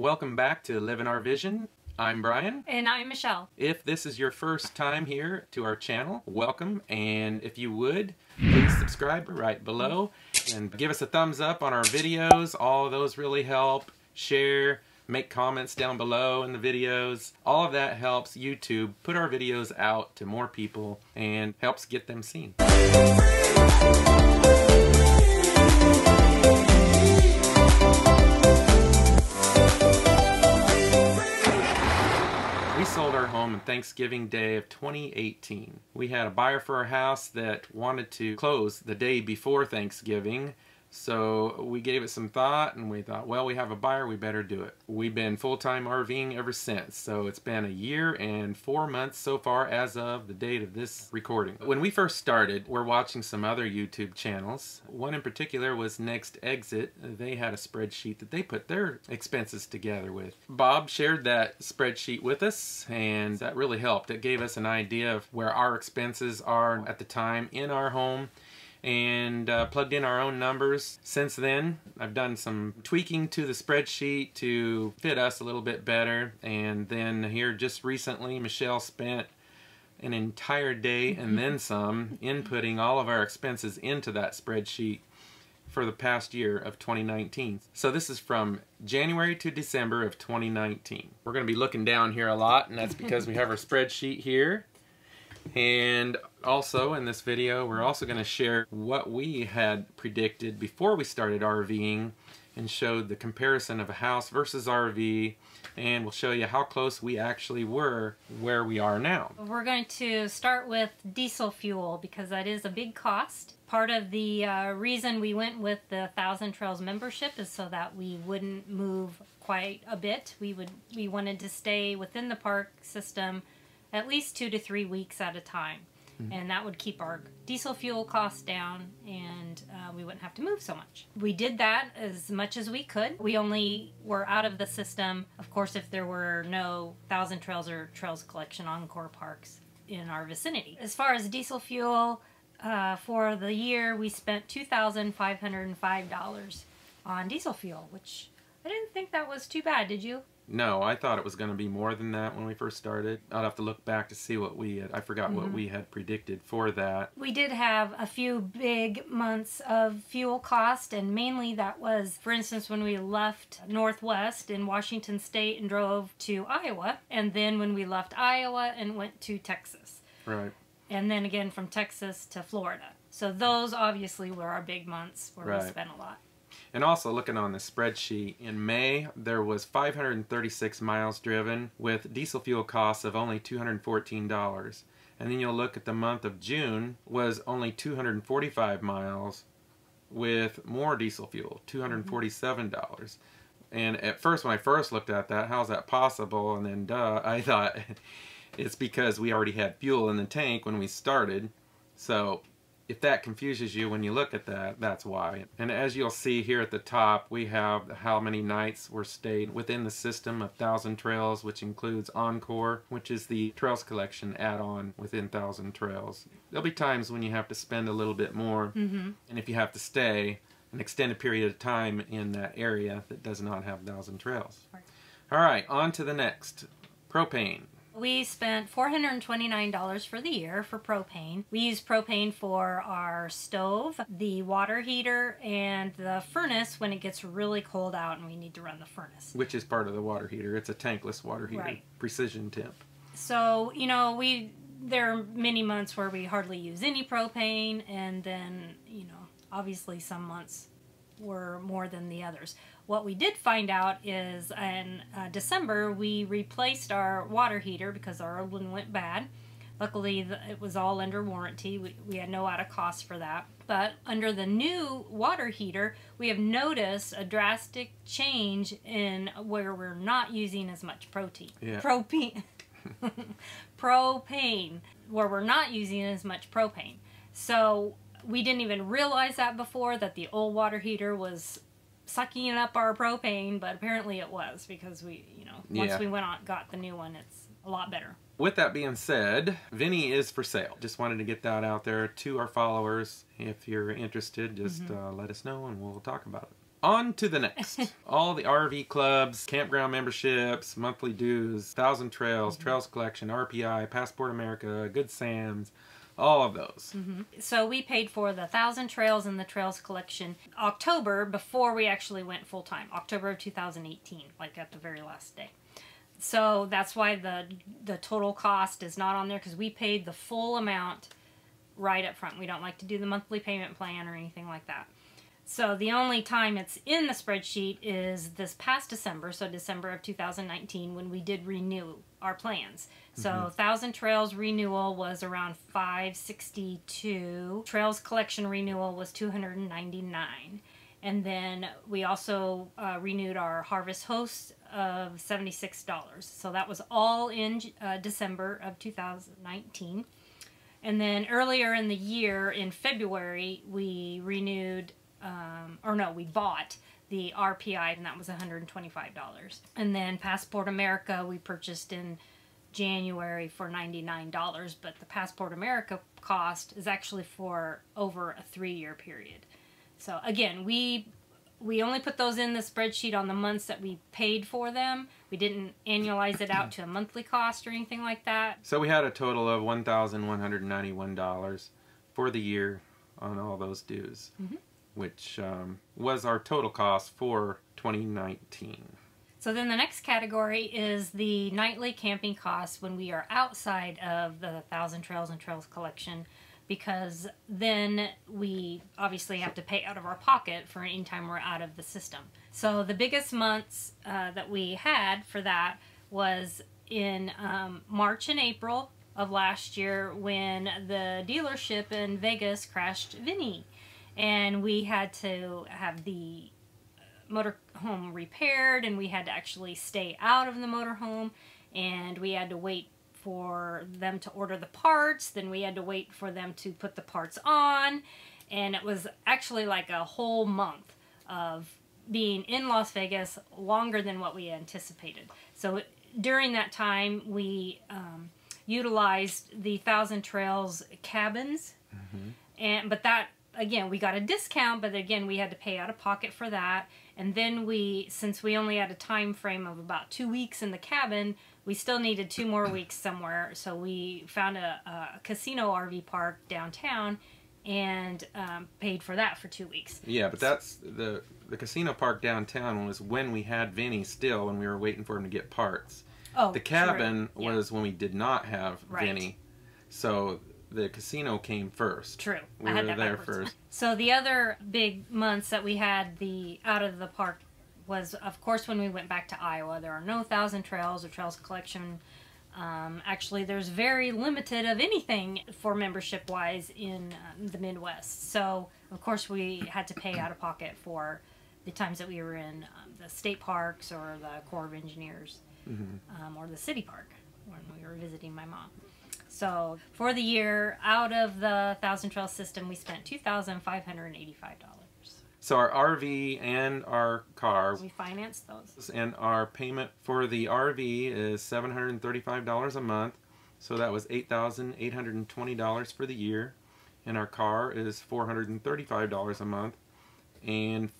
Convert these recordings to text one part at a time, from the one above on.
Welcome back to LivinRVision. I'm Brian. And I'm Michelle. If this is your first time here to our channel, welcome. And if you would, please subscribe right below and give us a thumbs up on our videos. All of those really help. Share, make comments down below in the videos. All of that helps YouTube put our videos out to more people and helps get them seen. Home on Thanksgiving Day of 2018. We had a buyer for our house that wanted to close the day before Thanksgiving so we gave it some thought and we thought, well, we have a buyer, we better do it. We've been full-time RVing ever since. So it's been a year and four months so far as of the date of this recording. When we first started, we're watching some other YouTube channels. One in particular was Next Exit. They had a spreadsheet that they put their expenses together with. Bob shared that spreadsheet with us and that really helped. It gave us an idea of where our expenses are at the time in our home and uh, plugged in our own numbers. Since then, I've done some tweaking to the spreadsheet to fit us a little bit better. And then here just recently, Michelle spent an entire day and then some inputting all of our expenses into that spreadsheet for the past year of 2019. So this is from January to December of 2019. We're going to be looking down here a lot and that's because we have our spreadsheet here and also in this video, we're also going to share what we had predicted before we started RVing and showed the comparison of a house versus RV and we'll show you how close we actually were where we are now. We're going to start with diesel fuel because that is a big cost. Part of the uh, reason we went with the Thousand Trails membership is so that we wouldn't move quite a bit. We would we wanted to stay within the park system at least two to three weeks at a time. Mm-hmm. And that would keep our diesel fuel costs down and uh, we wouldn't have to move so much. We did that as much as we could. We only were out of the system, of course, if there were no Thousand Trails or Trails Collection Encore parks in our vicinity. As far as diesel fuel, uh, for the year we spent $2,505 on diesel fuel, which I didn't think that was too bad, did you? No, I thought it was going to be more than that when we first started. I'd have to look back to see what we had. I forgot mm-hmm. what we had predicted for that. We did have a few big months of fuel cost, and mainly that was, for instance, when we left Northwest in Washington State and drove to Iowa, and then when we left Iowa and went to Texas. Right. And then again from Texas to Florida. So those obviously were our big months where right. we spent a lot. And also looking on the spreadsheet, in May there was 536 miles driven with diesel fuel costs of only $214. And then you'll look at the month of June was only 245 miles with more diesel fuel, mm-hmm. $247. And at first, when I first looked at that, how's that possible? And then, duh, I thought it's because we already had fuel in the tank when we started. So if that confuses you when you look at that, that's why. And as you'll see here at the top, we have how many nights were stayed within the system of Thousand Trails, which includes Encore, which is the Trails Collection add-on within Thousand Trails. There'll be times when you have to spend a little bit more, mm -hmm. and if you have to stay an extended period of time in that area that does not have Thousand Trails. All right, on to the next. Propane. We spent $429 for the year for propane. We use propane for our stove, the water heater, and the furnace when it gets really cold out and we need to run the furnace. Which is part of the water heater. It's a tankless water heater. Right. Precision temp. So, you know, we there are many months where we hardly use any propane and then, you know, obviously some months were more than the others. What we did find out is in uh, December we replaced our water heater because our old one went bad. Luckily, it was all under warranty. We, we had no out of cost for that. But under the new water heater, we have noticed a drastic change in where we're not using as much protein. Yeah. Propane. propane. Where we're not using as much propane. So we didn't even realize that before that the old water heater was sucking up our propane, but apparently it was because we, you know, once yeah. we went on got the new one, it's a lot better. With that being said, Vinny is for sale. Just wanted to get that out there to our followers. If you're interested, just mm -hmm. uh, let us know and we'll talk about it. On to the next. All the RV clubs, campground memberships, monthly dues, Thousand Trails, Mm-hmm. Trails Collection, RPI, Passport America, Good Sam's, all of those. Mm-hmm. So we paid for the Thousand Trails and the Trails collection October before we actually went full time. October of 2018, like at the very last day. So that's why the the total cost is not on there because we paid the full amount right up front. We don't like to do the monthly payment plan or anything like that. So the only time it's in the spreadsheet is this past December, so December of 2019, when we did renew our plans. So Thousand Trails renewal was around 562. Trails collection renewal was 299. And then we also uh, renewed our Harvest Host of $76. So that was all in uh, December of 2019. And then earlier in the year, in February, we renewed, um, or no, we bought the RPI, and that was $125. And then Passport America, we purchased in January for $99, but the Passport America cost is actually for over a three year period. So again, we we only put those in the spreadsheet on the months that we paid for them. We didn't annualize it out to a monthly cost or anything like that. So we had a total of $1,191 for the year on all those dues, Mhm. Which um, was our total cost for 2019. So then the next category is the nightly camping costs when we are outside of the Thousand Trails and Trails collection because then we obviously have to pay out of our pocket for any time we're out of the system. So the biggest months uh, that we had for that was in um, March and April of last year when the dealership in Vegas crashed Vinny. And we had to have the motorhome repaired and we had to actually stay out of the motorhome. And we had to wait for them to order the parts then we had to wait for them to put the parts on. And it was actually like a whole month of being in Las Vegas longer than what we anticipated. So during that time we um, utilized the Thousand Trails cabins. And but that again we got a discount but again we had to pay out of pocket for that and then we since we only had a time frame of about two weeks in the cabin we still needed two more weeks somewhere so we found a, a casino rv park downtown and um, paid for that for two weeks Yeah, but that's the the casino park downtown was when we had Vinny still and we were waiting for him to get parts. oh The cabin. Yeah, was when we did not have Right. Vinny. So the casino came first. true We i had were that there backwards. first. so the other big months that we had the out of the park was of course when we went back to iowa there are no thousand trails or trails collection um, actually there's very limited of anything for membership wise in um, the midwest so of course we had to pay out of pocket for the times that we were in um, the state parks or the corps of engineers um, or the city park when we were visiting my mom so for the year, out of the Thousand Trail system, we spent two thousand five hundred and eighty-five dollars. So our RV and our car We financed those. and our payment for the RV is seven hundred and thirty-five dollars a month. So that was eight thousand eight hundred and twenty dollars for the year, and our car is four hundred and thirty-five dollars a month, and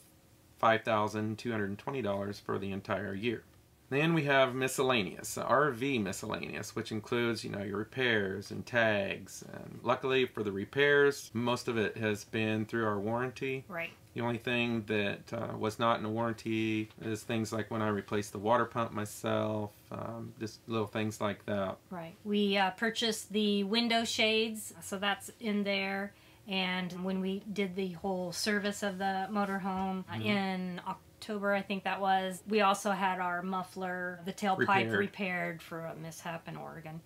five thousand two hundred and twenty dollars for the entire year. Then we have miscellaneous, RV miscellaneous, which includes, you know, your repairs and tags. And luckily for the repairs, most of it has been through our warranty. Right. The only thing that uh, was not in a warranty is things like when I replaced the water pump myself, um, just little things like that. Right. We uh, purchased the window shades, so that's in there. And when we did the whole service of the motorhome uh, in October, I think that was, we also had our muffler, the tailpipe Repaired. repaired for a mishap in Oregon.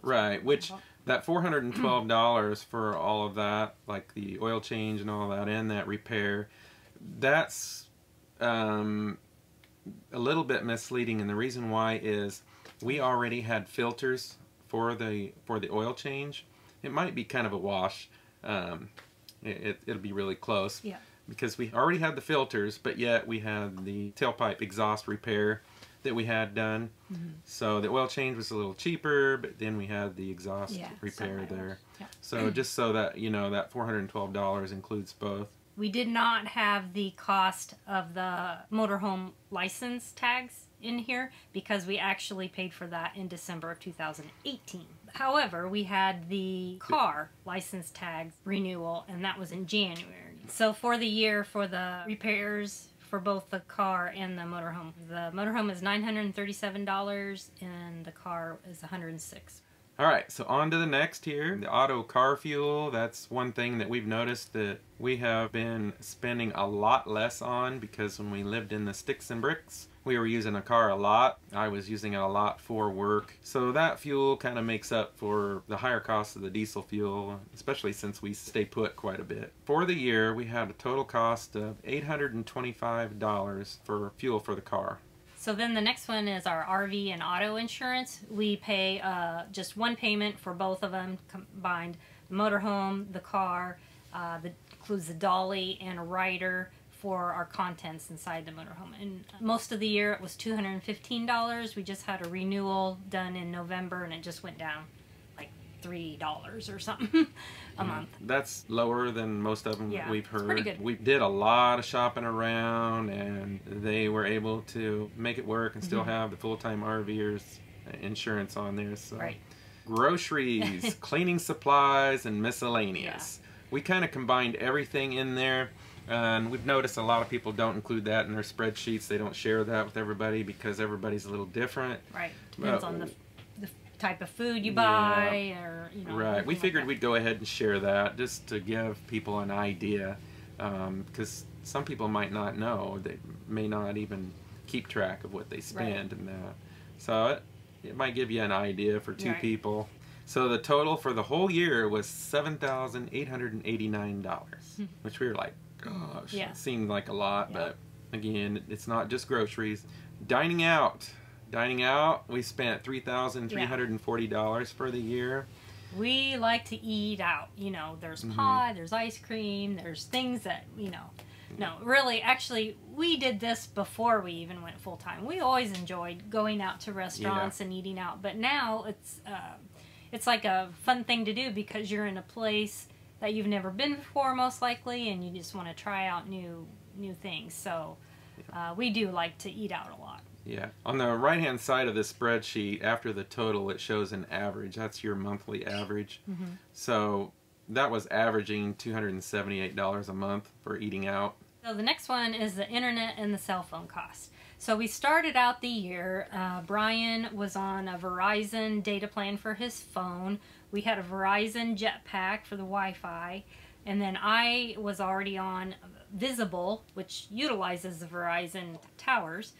Right, which that four hundred and twelve dollars for all of that, like the oil change and all that, and that repair, that's um, a little bit misleading. And the reason why is we already had filters for the for the oil change. It might be kind of a wash. Um, it, it'll be really close. Yeah. Because we already had the filters, but yet we had the tailpipe exhaust repair that we had done. Mm-hmm. So the oil change was a little cheaper, but then we had the exhaust Yeah, repair there. Yeah. So just so that you know, that four hundred and twelve dollars includes both. We did not have the cost of the motorhome license tags in here because we actually paid for that in December of 2018. However, we had the car license tag renewal and that was in January. So for the year for the repairs for both the car and the motorhome, the motorhome is $937 and the car is 106. All right, so on to the next here, the auto car fuel. That's one thing that we've noticed that we have been spending a lot less on because when we lived in the sticks and bricks, we were using a car a lot. I was using it a lot for work. So that fuel kind of makes up for the higher cost of the diesel fuel, especially since we stay put quite a bit. For the year, we had a total cost of $825 for fuel for the car. So then the next one is our RV and auto insurance. We pay uh, just one payment for both of them combined. The motorhome, the car, uh, that includes the dolly and a rider for our contents inside the motorhome. And most of the year it was $215. We just had a renewal done in November and it just went down like $3 or something a month. That's lower than most of them Yeah, we've heard. pretty good. We did a lot of shopping around and they were able to make it work and still have the full-time RVers insurance on there. So Right. groceries, cleaning supplies, and miscellaneous. We kind of combined everything in there. And we've noticed a lot of people don't include that in their spreadsheets. They don't share that with everybody because everybody's a little different. Right. Depends Uh, on the type of food you Yeah. buy or, you know. Right. We everything like figured we'd go ahead and share that just to give people an idea, um, because some people might not know. They may not even keep track of what they spend and that. So it, it might give you an idea for two Right. people. So the total for the whole year was seven thousand eight hundred and eighty nine dollars, hmm. which we were like, gosh, Yeah. it seemed like a lot, Yeah. but again, it's not just groceries. Dining out. Dining out, we spent three thousand three hundred and forty dollars for the year. We like to eat out. You know, there's Mm-hmm. pie, there's ice cream, there's things that, you know. No, really, actually, we did this before we even went full time. We always enjoyed going out to restaurants and eating out, but now it's uh, it's like a fun thing to do because you're in a place that you've never been before, most likely, and you just want to try out new new things. So uh, we do like to eat out a lot. Yeah. On the right hand side of the spreadsheet, after the total, it shows an average. That's your monthly average. So that was averaging $278 a month for eating out. So the next one is the internet and the cell phone cost. So we started out the year. Uh, Brian was on a Verizon data plan for his phone. We had a Verizon Jetpack for the Wi-Fi, and then I was already on Visible, which utilizes the Verizon towers.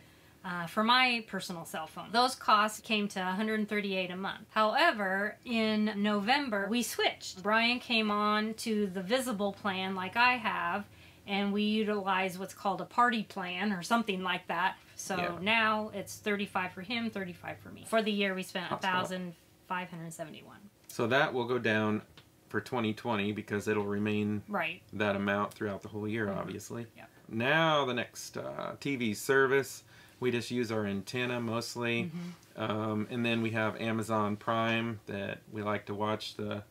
Uh, for my personal cell phone. Those costs came to 138 a month. However, in November we switched. Brian came on to the Visible plan like I have, and we utilize what's called a party plan or something like that. So Yeah. now it's 35 for him, 35 for me. For the year we spent 1,571. So that will go down for 2020 because it'll remain Right. that amount throughout the whole year, obviously. Yep. Now, the next uh, TV service, we just use our antenna mostly. Um, and then we have Amazon Prime that we like to watch the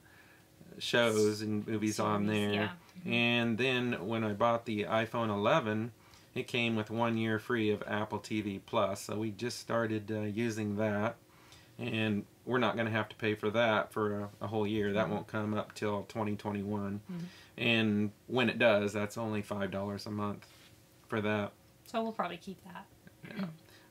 shows and movies on there. yeah. And then when I bought the iPhone 11, it came with one year free of Apple TV Plus. So we just started uh, using that. And we're not going to have to pay for that for a, a whole year. That won't come up till 2021. And when it does, that's only $5 a month for that. So we'll probably keep that.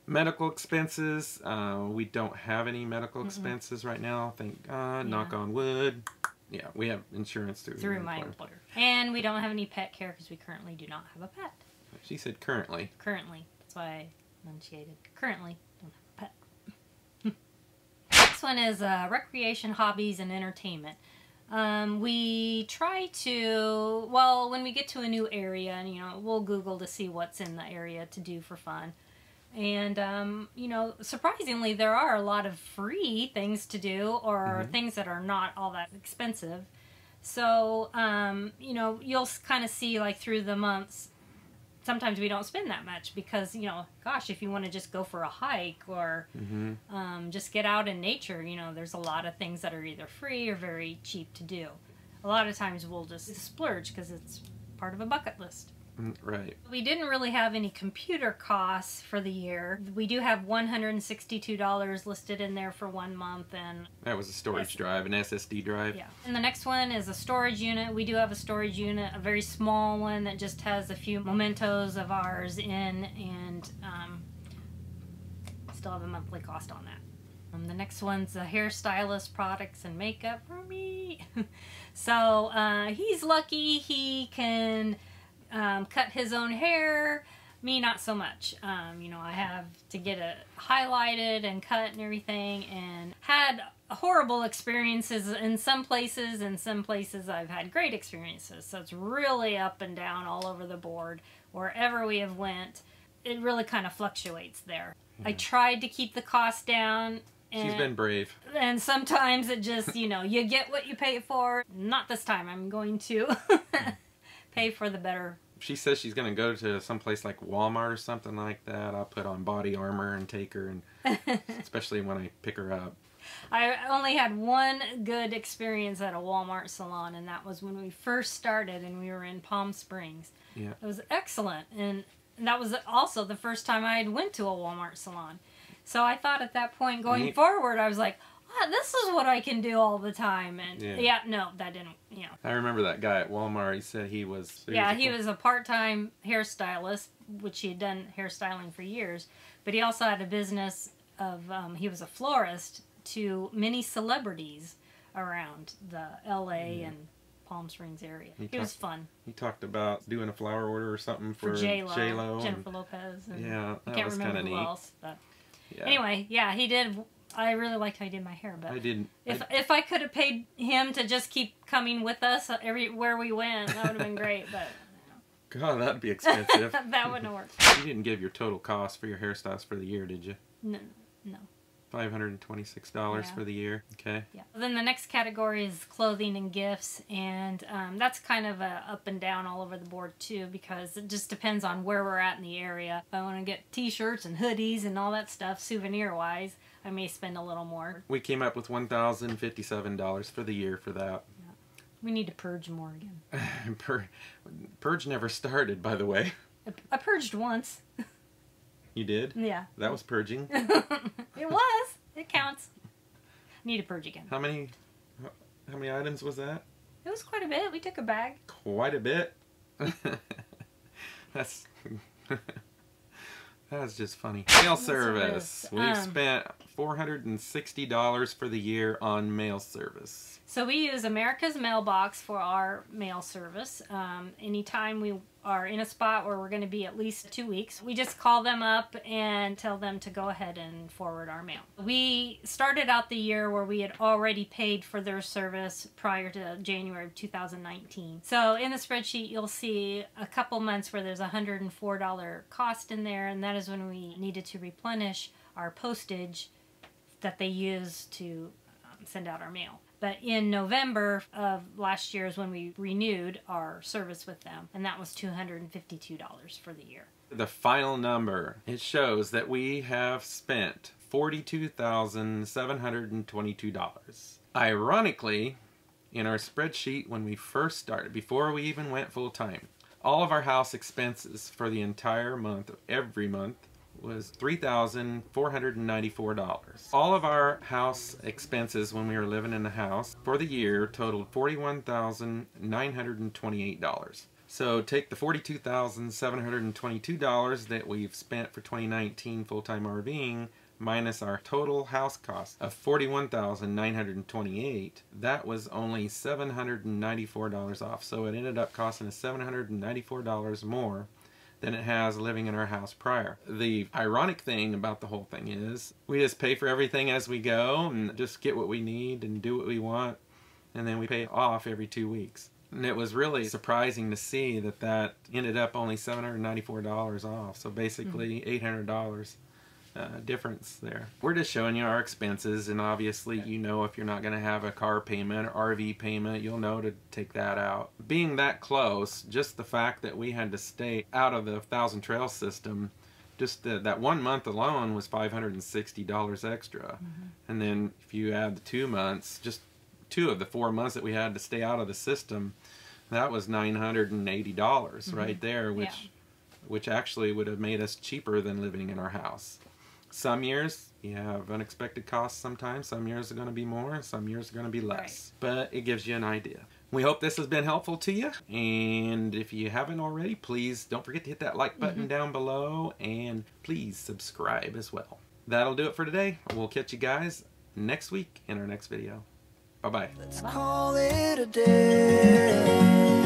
Medical expenses, uh, we don't have any medical expenses right now. Thank God, knock on wood. Yeah, we have insurance through, Through my employer. employer. And we don't have any pet care because we currently do not have a pet. She said currently. Currently. That's why I enunciated. Currently, don't have a pet. Next one is uh, recreation, hobbies, and entertainment. Um, we try to, well, when we get to a new area, and you know, we'll Google to see what's in the area to do for fun. And, um, you know, surprisingly, there are a lot of free things to do or things that are not all that expensive. So, um, you know, you'll kind of see like through the months, sometimes we don't spend that much because, you know, gosh, if you want to just go for a hike or hmm um, just get out in nature, you know, there's a lot of things that are either free or very cheap to do. A lot of times we'll just splurge because it's part of a bucket list. Mm, Right. We didn't really have any computer costs for the year. We do have $162 listed in there for one month and That was a storage drive, an SSD drive. yeah. And the next one is a storage unit. We do have a storage unit, a very small one that just has a few mementos of ours in and um, still have a monthly cost on that. Um, the next one's a hairstylist products and makeup for me. so uh, he's lucky he can um, cut his own hair. Me, not so much. Um, you know, I have to get it highlighted and cut and everything, and had horrible experiences in some places, and some places I've had great experiences. So it's really up and down all over the board. Wherever we have went, it really kind of fluctuates there. I tried to keep the cost down. She's and- been brave. and sometimes it just you know you get what you pay for not this time i'm going to pay for the better She says she's gonna go to some place like Walmart or something like that. I'll put on body armor and take her, and especially when I pick her up. i only had one good experience at a walmart salon and that was when we first started and we were in palm springs Yeah. it was excellent and that was also the first time i had went to a walmart salon so i thought at that point going Neat. forward i was like ah, this is what i can do all the time and Yeah. yeah, no that didn't you know I remember that guy at Walmart. He said he was. Yeah, he was a part-time hairstylist, which he had done hairstyling for years. But he also had a business of um, he was a florist to many celebrities around the L.A. and Palm Springs area. He it was fun He talked about doing a flower order or something for, for, J-Lo and- Jennifer Lopez. And yeah, I that can't was remember kind of neat. else. But Yeah. anyway, yeah, he did. I really liked how he did my hair, but I didn't. if I, if I could have paid him to just keep coming with us everywhere we went, that would have been great. But God, that'd be expensive. that wouldn't work. you didn't give your total cost for your hairstyles for the year, did you? No, no. Five hundred and twenty-six dollars Yeah. for the year. Okay. Yeah. Then the next category is clothing and gifts, and um, that's kind of a up and down all over the board too, because it just depends on where we're at in the area. If I want to get T-shirts and hoodies and all that stuff, souvenir wise, I may spend a little more. We came up with one thousand fifty-seven dollars for the year for that. We need to purge more again. Pur- Purge never started, by the way. I, I purged once. You did? Yeah, That was purging. it was. It counts. Need to purge again. How many? How many items was that? It was quite a bit. We took a bag. Quite a bit. That's. That's just funny. Mail service. We've Um, spent four hundred and sixty dollars for the year on mail service. So we use America's Mailbox for our mail service. Um, anytime we are in a spot where we're going to be at least two weeks, we just call them up and tell them to go ahead and forward our mail. We started out the year where we had already paid for their service prior to January of 2019. So in the spreadsheet, you'll see a couple months where there's a $104 cost in there, and that is when we needed to replenish our postage that they use to um, send out our mail. But in November of last year is when we renewed our service with them, and that was $252 for the year. The final number it shows that we have spent forty-two thousand seven hundred and twenty-two dollars. Ironically, in our spreadsheet when we first started, before we even went full time, all of our house expenses for the entire month, every month, was $3,494. All of our house expenses when we were living in the house for the year totaled $41,928. So take the $42,722 that we've spent for 2019 full-time RVing minus our total house cost of 41,928. That was only $794 off. So it ended up costing us $794 more than it has living in our house prior. The ironic thing about the whole thing is we just pay for everything as we go and just get what we need and do what we want and then we pay off every 2 weeks. And it was really surprising to see that that ended up only $794 off. So basically $800 uh, difference there. We're just showing you our expenses, and obviously, you know, if you're not going to have a car payment or RV payment, you'll know to take that out. Being that close, just the fact that we had to stay out of the Thousand Trail system, just the, that one month alone was $560 extra. And then if you add the two months, just two of the four months that we had to stay out of the system, That was nine hundred and eighty dollars Mhm. right there, which Yeah. which actually would have made us cheaper than living in our house. Some years you have unexpected costs sometimes. Some years are going to be more, some years are going to be less. But it gives you an idea. We hope this has been helpful to you. And if you haven't already, please don't forget to hit that like button Mm-hmm. down below and please subscribe as well. That'll do it for today. We'll catch you guys next week in our next video. Bye bye. Let's call it a day.